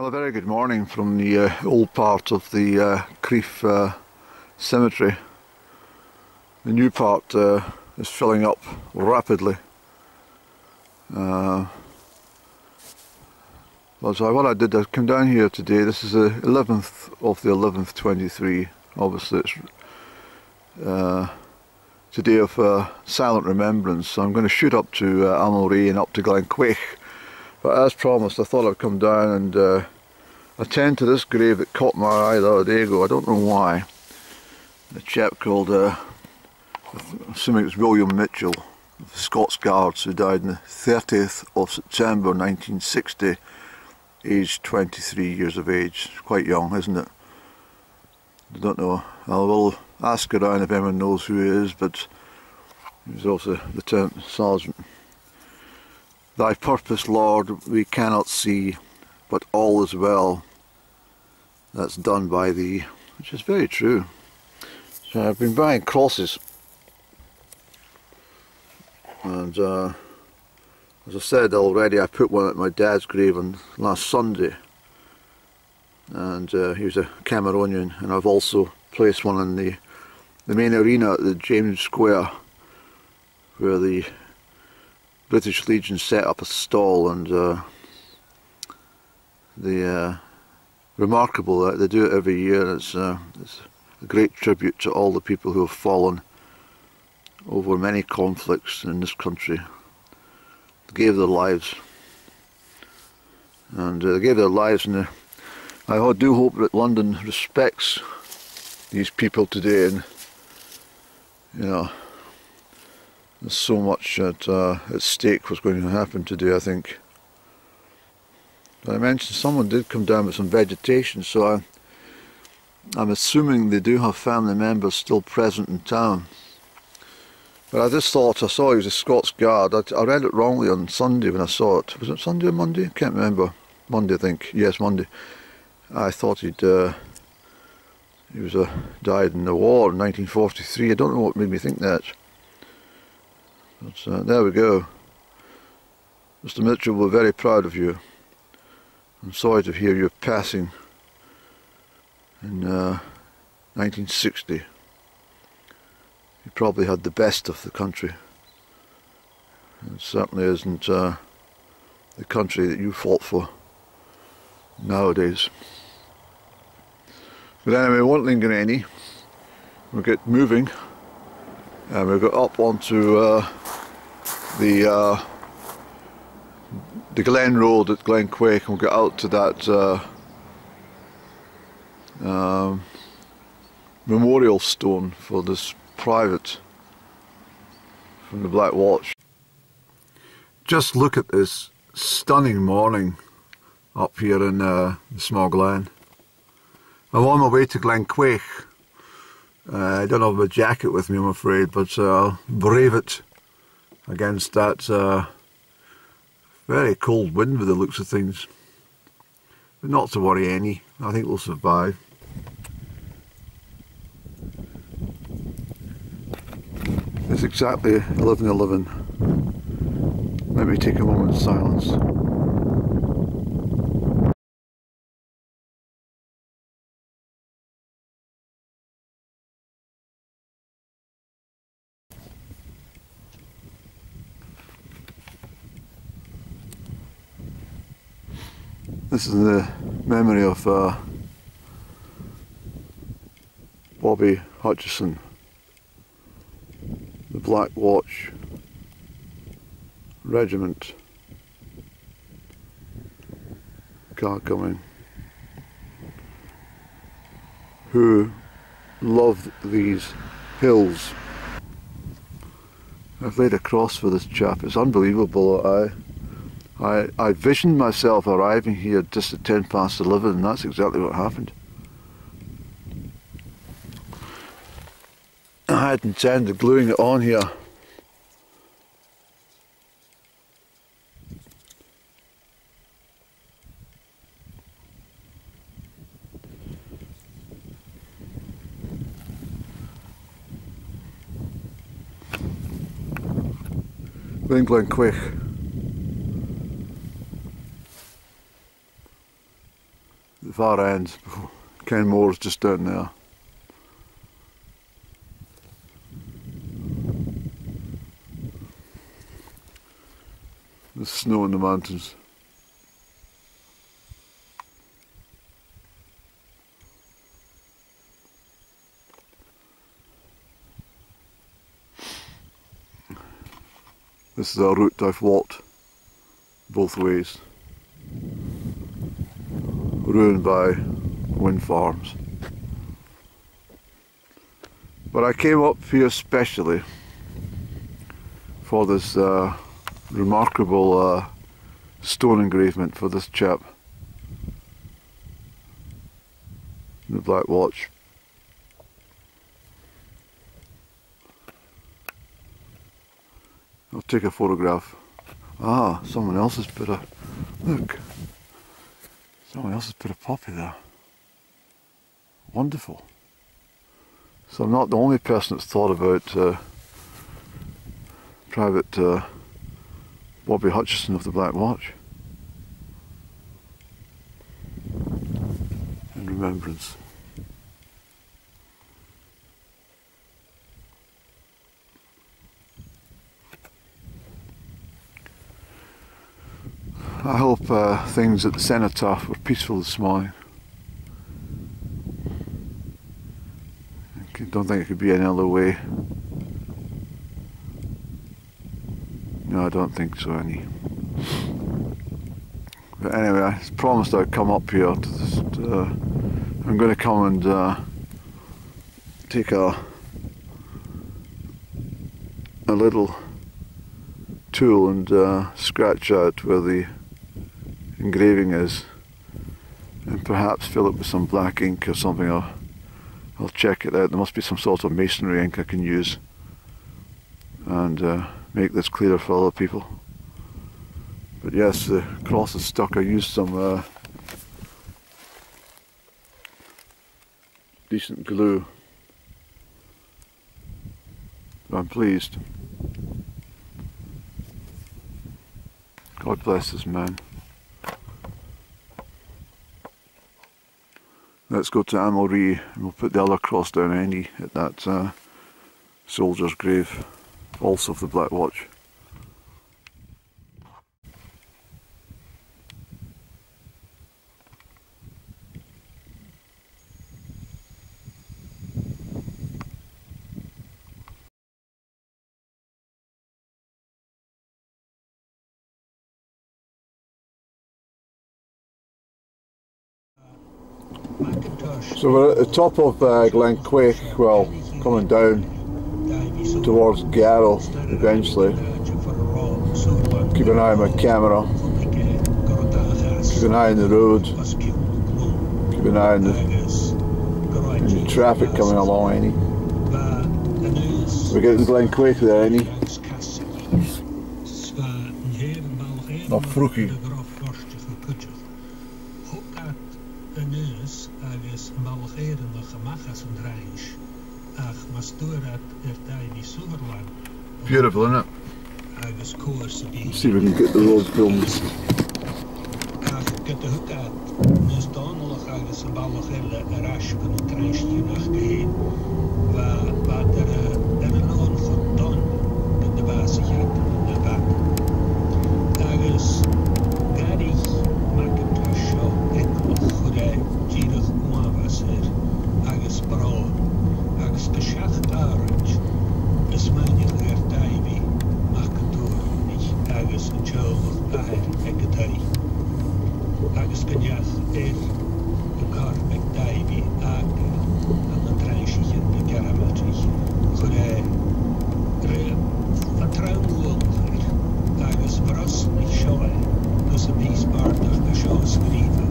Well, a very good morning from the uh, old part of the uh, Crieff uh, cemetery. The new part uh, is filling up rapidly. Uh, well, so what I did, I come down here today. This is the 11th of the 11th, 23. Obviously, it's uh, today of uh, silent remembrance. So I'm going to shoot up to uh, Amulree and up to Glenquaich but as promised, I thought I'd come down and uh, attend to this grave that caught my eye the other day ago. I don't know why. A chap called, uh, assuming it's William Mitchell, the Scots Guards, who died on the 30th of September 1960, aged 23 years of age. Quite young, isn't it? I don't know. I will ask around if anyone knows who he is, but he was also Lieutenant Sergeant. Thy purpose, Lord, we cannot see, but all is well that's done by thee, which is very true. So I've been buying crosses, and uh, as I said already, I put one at my dad's grave on last Sunday, and uh, he was a Cameronian, and I've also placed one in the the main arena at the James Square, where the British Legion set up a stall and uh, the uh, remarkable that they do it every year. It's, uh, it's a great tribute to all the people who have fallen over many conflicts in this country. They gave their lives, and uh, they gave their lives, and uh, I do hope that London respects these people today, and you know there's so much at, uh, at stake what's going to happen today, I think. But I mentioned someone did come down with some vegetation, so I, I'm assuming they do have family members still present in town. But I just thought I saw he was a Scots Guard. I, I read it wrongly on Sunday when I saw it. Was it Sunday or Monday? I can't remember. Monday, I think. Yes, Monday. I thought he'd uh, he was uh, died in the war in 1943. I don't know what made me think that. But uh, there we go. Mr Mitchell, we're very proud of you. I'm sorry to hear you're passing in uh, 1960. You probably had the best of the country. It certainly isn't uh, the country that you fought for nowadays. But anyway, we won't linger any. We'll get moving and we'll go up onto uh, the uh, the Glen Road at Glenquaich and we'll get out to that uh, um, memorial stone for this private from the Black Watch. Just look at this stunning morning up here in uh, the small glen. I'm on my way to Glenquaich. Uh, I don't have a jacket with me I'm afraid but uh, I'll brave it against that uh, very cold wind with the looks of things. But not to worry any, I think we'll survive. It's exactly 11.11. Let me take a moment of silence. This is the memory of uh, Bobby Hutchison, the Black Watch Regiment car coming, who loved these hills. I've laid a cross for this chap, it's unbelievable. I I, I visioned myself arriving here just at 10 past 11 and that's exactly what happened. I had intended gluing it on here. England quick. Far end. Kenmore's just down there. The snow in the mountains. This is a route I've walked both ways. Ruined by wind farms. But I came up here specially for this uh, remarkable uh, stone engravement for this chap. The Black Watch. I'll take a photograph. Ah, someone else has put a, look, someone else has put a poppy there. Wonderful. So I'm not the only person that's thought about uh, private uh, Bobby Hutchison of the Black Watch. In remembrance. I hope uh, things at the cenotaph were peaceful this morning. I don't think it could be any other way. No, I don't think so any. But anyway, I promised I'd come up here to this. Uh, I'm going to come and uh, take a a little tool and uh, scratch out where the engraving is. And perhaps fill it with some black ink or something. I'll, I'll check it out. There must be some sort of masonry ink I can use. And uh, make this clearer for other people. But yes the cross is stuck. I used some uh, decent glue. I'm pleased. God bless this man Let's go to Amulree and we'll put the other cross down any at that uh, soldier's grave, also of the Black Watch. So we're at the top of uh, Glen Quaich, well, coming down towards Garrow eventually. Keep an eye on my camera. Keep an eye on the road. Keep an eye on the, on the traffic coming along, any. We're getting Glen Quaich there, any. Loch Freuchie. Beautiful, isn't it? agus cuar sa bí. See if we can get the road films. Ach go a thuad nus dánach agus an ballchéile ar aspan an treistíú nach go héin bá ar an an chun don go de básighead na ba. Agus garí Macintosh seo eiclach churé díadach muhas ir agus brá agus go seach áid is mainine ar daimhí Macintúnig agus an teolach air agadtaí. agus goneach ir go car me daimhí aga an an treisichen na garamatich chu é ré a traúir agus bras nig seoe gus a bíspáach na seo scrífa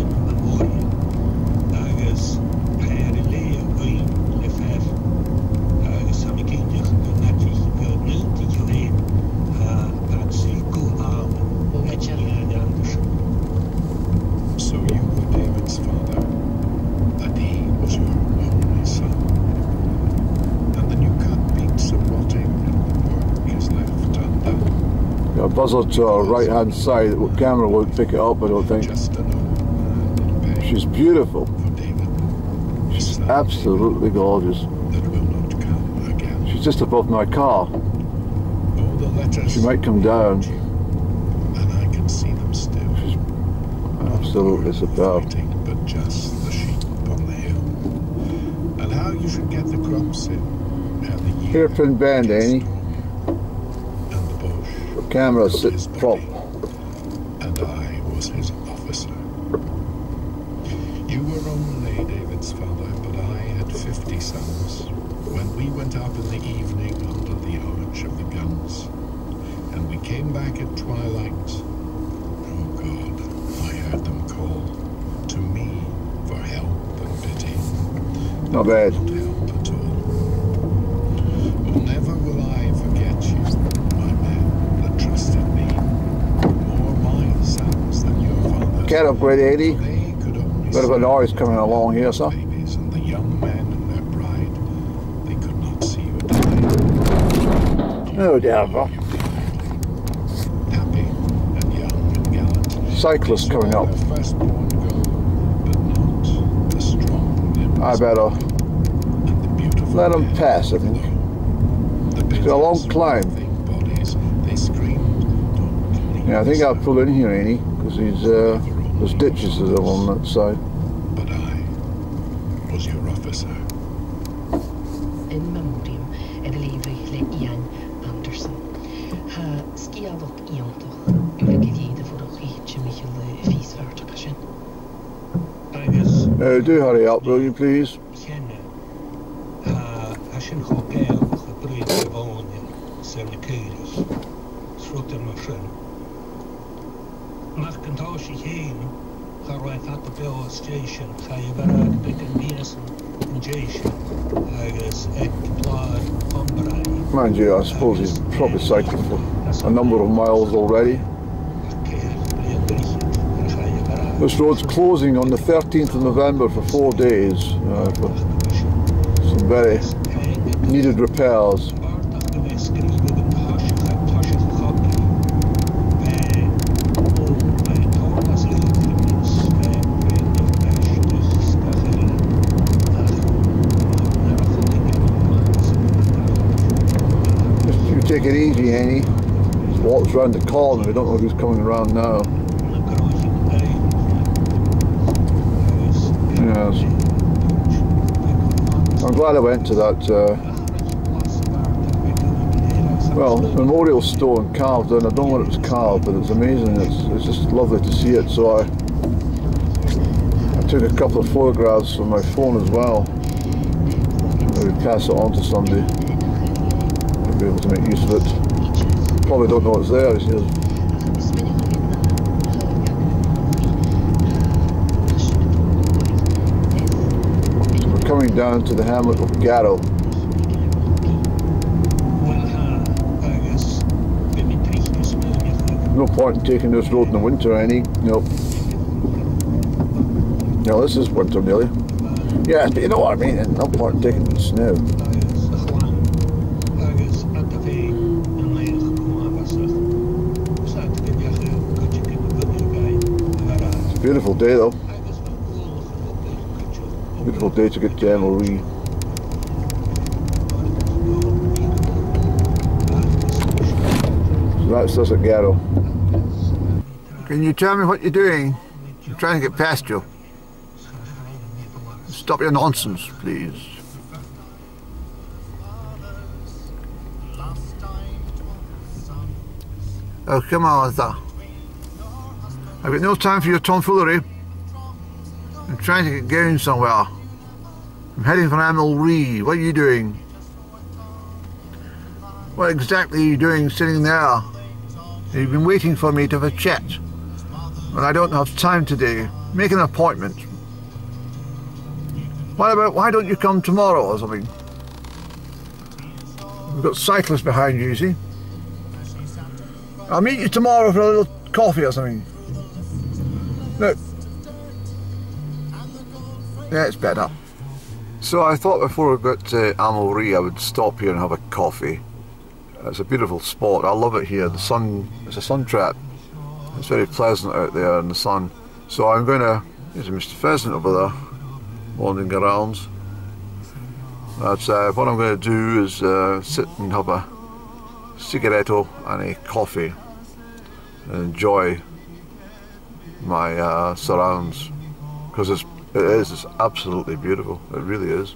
in memória agus péir lé aoin le fer agus sam céideach go netich go nilti gohéin a patsí go á Etienne Anderson. So you were David's father, and he was your only son. And the new cut beats of rotting and work is left undone. Got a buzzer to our right hand side, the camera won't pick it up I don't think. Just an old man, little patient. She's beautiful. She's absolutely gorgeous. That will not come again. She's just above my car. All the letters. She might come down. And I can see them still. She's absolutely superb. Fighting, but just the sheep upon the hill. And how you should get the crops in. And the year Hairpin bend, Annie. Camera sits his prop. And I was his officer. You were only David's father, but I had fifty sons. When we went out in the evening under the arch of the guns, and we came back at twilight, oh God, I heard them call to me for help and pity. Not bad. Not help at all. Oh, never will I forget you, my men that trusted me. More my sons than your Get up, great 80. They could only Bit of a noise coming along here, sir. babies and the young men and their bride. They could not see you die. No doubt, bro. Happy and young and gallant. Cyclist coming up. Their firstborn go, but not the strong limbs I better let him pass, I think. It's got a long climb. with thick Bodies, they screamed, "Don't leave Yeah, I think us." I'll pull in here, Annie, because he's, uh, there's ditches that are on that side. But I was your officer. in memoriam ar a léomh le Ian Anderson. Tá scialach íontach ula go léad a fuachí te michael le físharrta sin. agus Uh, do hurry up, will you, please? Sin chogéil chu bríd go bháine sa na céirich srutar mar sin. Mar antá sé chéin chu raibh hat a be cha i bhar be an míasan an déisi agus ag plád ombraid Mind you, I suppose he's probably cycled for a number of miles already. This road's closing on the 13th of November for four days uh, for some very needed repairs. Just walks round the corner. We don't know who's coming around now. Yes. I'm glad I went to that, uh, well, memorial stone carved in. I don't know what it was carved, but it's amazing. It's, it's just lovely to see it. So I, I took a couple of photographs from my phone as well. Maybe pass it on to somebody. I'll be able to make use of it. Probably don't know what's there. It's just We're coming down to the hamlet of Garrow. No point in taking this road in the winter, any. Nope. No, this is winter nearly. Yeah, but you know what I mean. No point in taking it snow. Beautiful day though. Beautiful day to get to Amulree. So that's us at Garrow. Can you tell me what you're doing? I'm trying to get past you. Stop your nonsense, please. Oh, come on that. I've got no time for your tomfoolery. I'm trying to get going somewhere. I'm heading for Amulree. What are you doing? What exactly are you doing sitting there? You've been waiting for me to have a chat. But I don't have time today. Make an appointment. What about why don't you come tomorrow or something? We've got cyclists behind you, you see. I'll meet you tomorrow for a little coffee or something. Look. Yeah, it's better. So I thought before we got to Amulree I would stop here and have a coffee. It's a beautiful spot. I love it here. The sun, it's a sun trap. It's very pleasant out there in the sun. So I'm going to There's a Mr. Pheasant over there, wandering around. That's uh, what I'm going to do is uh, sit and have a cigaretto and a coffee and enjoy my uh, surrounds. Because it's it is it's absolutely beautiful. It really is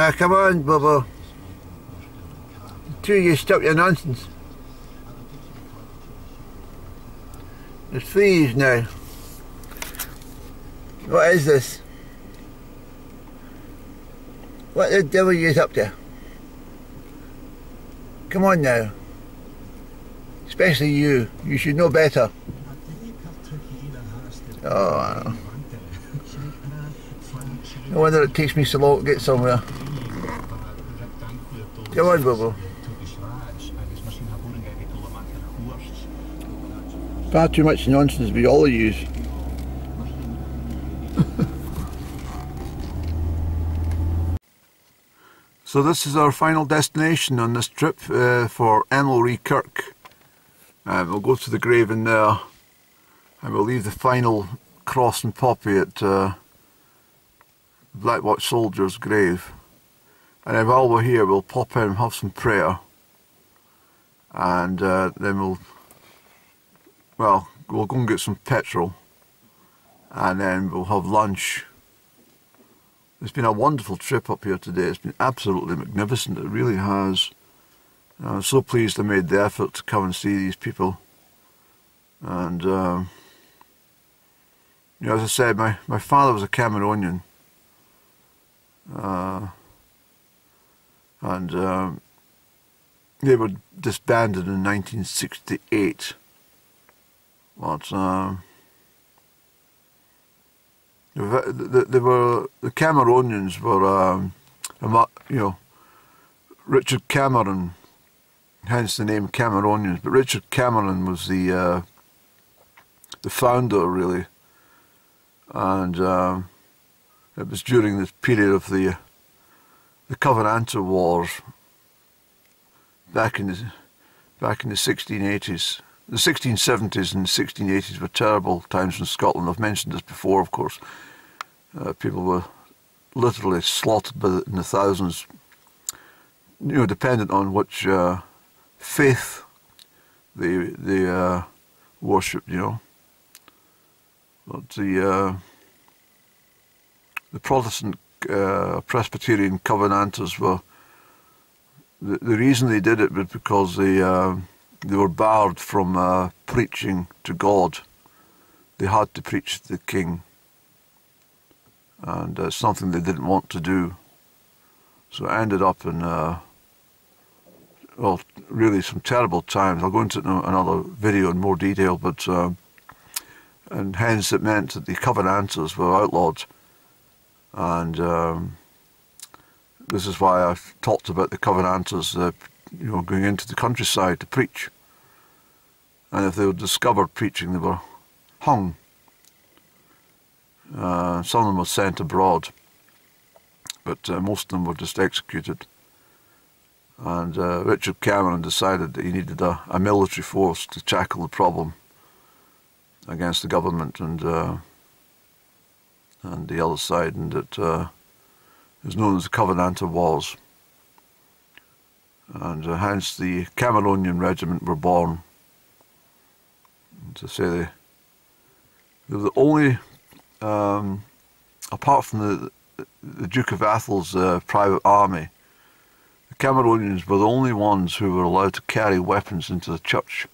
ah come on Bobo. Two of you stop your nonsense. There's thieves now. What is this? What the devil are you up to come on now. Especially you. You should know better. Oh no wonder it takes me so long to get somewhere Come on, Bobo. Far too much nonsense with all of yous. so this is our final destination on this trip uh, for Amulree Kirk. Um, we'll go to the grave in there and we'll leave the final cross and poppy at uh, Black Watch Soldier's grave. And then while we're here, we'll pop in and have some prayer. And uh, then we'll, well, we'll go and get some petrol. And then we'll have lunch. It's been a wonderful trip up here today. It's been absolutely magnificent. It really has. I'm so pleased I made the effort to come and see these people. And, um, you know, as I said, my, my father was a Cameronian. Uh, and um, they were disbanded in 1968. But um, they they they were the Cameronians were, um, you know, Richard Cameron, hence the name Cameronians. But Richard Cameron was the uh, the founder, really, and um, it was during this period of the the Covenanter Wars back in the back in the 1680s. The 1670s and 1680s were terrible times in Scotland. I've mentioned this before, of course. Uh, people were literally slaughtered by the, in the thousands, you know, dependent on which uh, faith they they uh, worshipped, you know. But the uh, the Protestant uh, Presbyterian Covenanters were the, the reason they did it was because they uh, they were barred from uh, preaching to God. They had to preach to the king, and uh, something they didn't want to do. So it ended up in uh, well, really some terrible times. I'll go into another video in more detail, but uh, and hence it meant that the Covenanters were outlawed, and um, this is why I've talked about the Covenanters, uh, you know, going into the countryside to preach. And if they were discovered preaching, they were hung. Uh, some of them were sent abroad, but uh, most of them were just executed. And uh, Richard Cameron decided that he needed a, a, military force to tackle the problem against the government and uh, and the other side, and that uh, is known as the Covenanter Wars. And uh, hence the Cameronian Regiment were born. And to say they, they were the only, um, apart from the, the Duke of Atholl's uh, private army, the Cameronians were the only ones who were allowed to carry weapons into the church.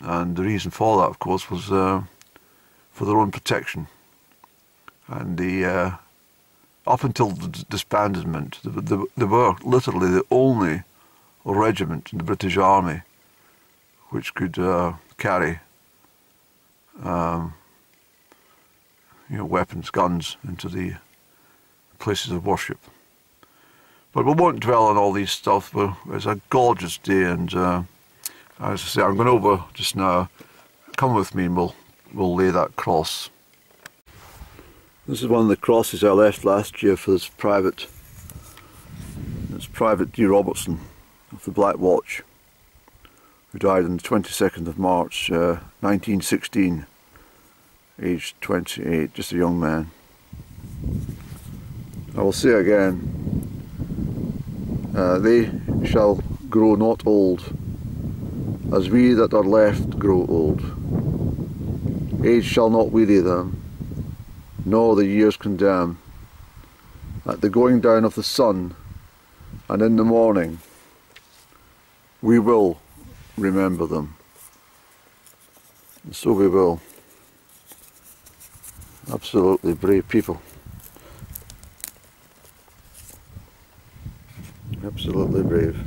And the reason for that, of course, was uh, for their own protection. And the uh, up until the disbandment, they were literally the only regiment in the British Army which could uh, carry um, you know, weapons, guns into the places of worship. But we won't dwell on all these stuff. It's a gorgeous day, and uh, as I say, I'm going over just now. Come with me, and we'll we'll lay that cross. This is one of the crosses I left last year for this private, this private D. Robertson of the Black Watch, who died on the 22nd of March, uh, 1916, aged 28, just a young man. I will say again, uh, they shall grow not old, as we that are left grow old. Age shall not weary them, nor the years condemn. At the going down of the sun and in the morning, we will remember them. And so we will. Absolutely brave people. Absolutely brave.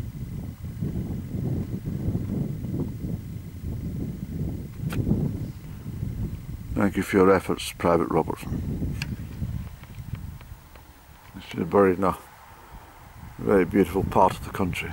Thank you for your efforts, Private Robertson. She's buried in a very beautiful part of the country.